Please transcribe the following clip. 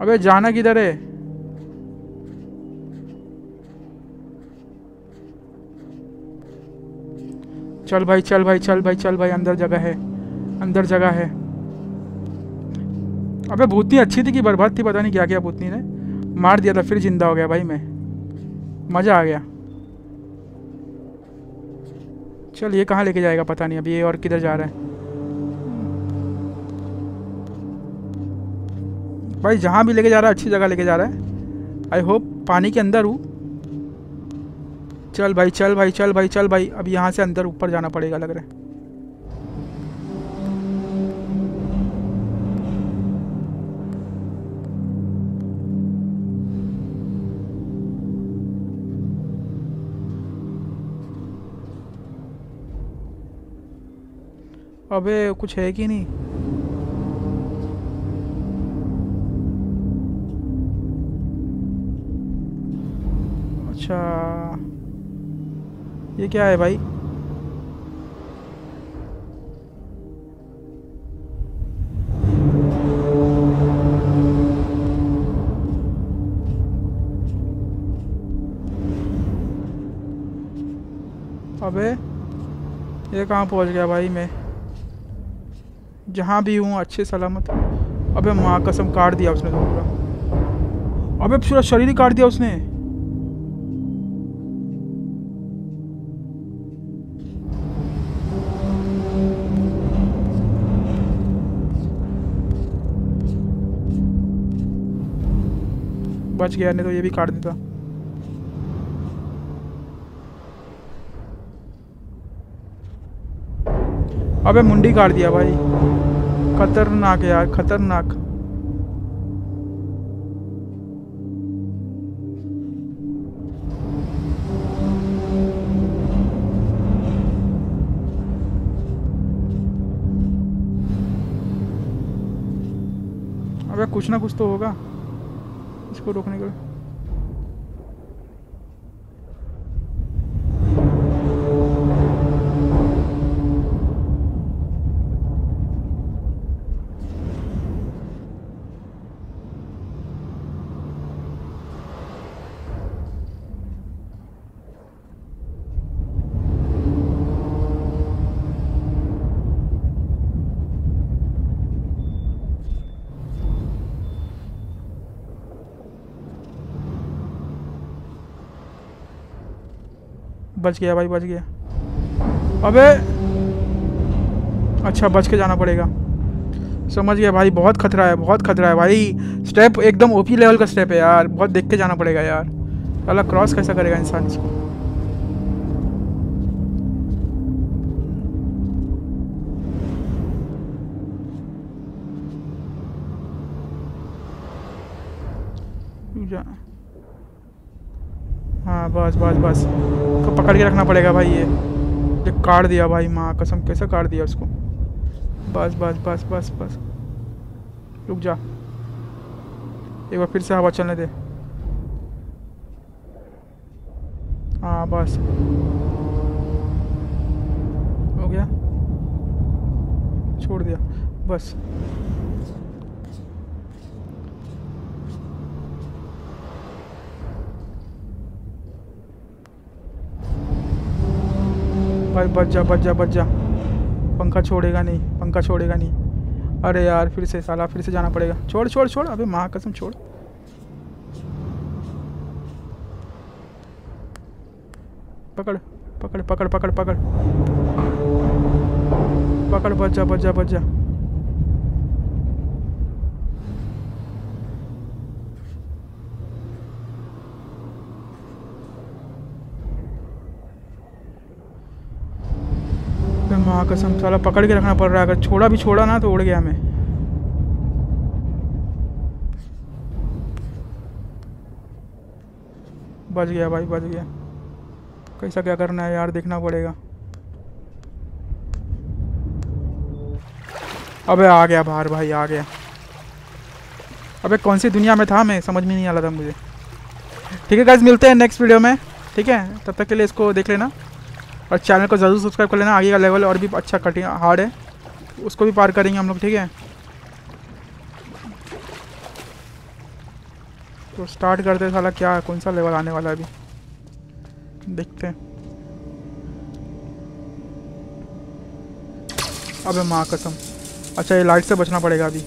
अबे जाना किधर है? चल भाई चल भाई चल भाई चल भाई, अंदर जगह है, अंदर जगह है। अबे भूतनी अच्छी थी कि बर्बाद थी, पता नहीं क्या किया भूतनी ने। मार दिया था, फिर ज़िंदा हो गया भाई मैं। मज़ा आ गया। चल, ये कहाँ लेके जाएगा पता नहीं, अभी ये और किधर जा रहा है? भाई, जहाँ भी लेके जा रहा है, अच्छी जगह लेके जा रहा है। आई होप पानी के अंदर हूँ। चल भाई चल भाई चल भाई चल भाई। अब यहाँ से अंदर ऊपर जाना पड़ेगा, लग रहा है। अबे, कुछ है कि नहीं? अच्छा। ये क्या है भाई? अबे, ये कहाँ पहुँच गया भाई मैं? जहाँ भी हूँ, अच्छे सलामत। अबे माँ, कसम काट दिया उसने तो पूरा। अबे पूरा शरीर ही काट दिया उसने। बच गया, नहीं तो ये भी काट देता। अबे मुंडी काट दिया भाई। खतरनाक यार, खतरनाक। अबे कुछ ना कुछ तो होगा। इसको रोकने के लिए। बच गया भाई, बच गया। अबे! अच्छा बच के जाना पड़ेगा। समझ गया भाई, बहुत खतरा है, बहुत खतरा है भाई। स्टेप एकदम ओपी लेवल का स्टेप है यार, बहुत देख के जाना पड़ेगा यार। साला क्रॉस कैसा करेगा इंसान इसको? जा। हाँ बस बस बस। को पकड़ के रखना पड़ेगा भाई ये। ये काट दिया भाई, माँ, कसम, कैसे काट दिया उसको? बस बस बस बस बस। रुक जा। एक बार फिर से हवा चलने दे। हाँ बस। हो गया? छोड़ दिया। बस। भाई बच जा बच जा बच जा पंखा छोड़ेगा नहीं, पंखा छोड़ेगा नहीं। अरे यार, फिर से साला, फिर से जाना पड़ेगा। छोड़ छोड़ छोड़, अबे माँ, कसम छोड़। पकड़ पकड़ पकड़ पकड़ पकड़। पकड़ बच जा बच जा बच जा अबे माँ, कसम, साला पकड़ के रखना पड़ रहा है। अगर छोड़ा भी छोड़ा ना तो उड़ गया मैं। बच गया भाई बच गया। कैसा क्या करना है यार, देखना पड़ेगा। अबे आ गया बाहर भाई, आ गया। अबे कौन सी दुनिया में था मैं, समझ में नहीं आ रहा था मुझे। ठीक है गाइज़ मिलते हैं नेक्स्ट वीडियो में। ठीक है? तब तक के लिए इसको देख लेना। और चैनल को ज़रूर सब्सक्राइब कर लेना। आगे का लेवल और भी अच्छा कटिंग हार्ड है। उसको भी पार करेंगे हम लोग, ठीक है? तो स्टार्ट करते हैं साला, क्या, कौन सा लेवल आने वाला है अभी? देखते हैं। अबे माँ कसम। अच्छा ये लाइट से बचना पड़ेगा अभी।